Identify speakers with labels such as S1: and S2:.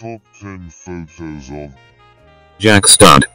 S1: Top 10 photos of
S2: Jack Stud.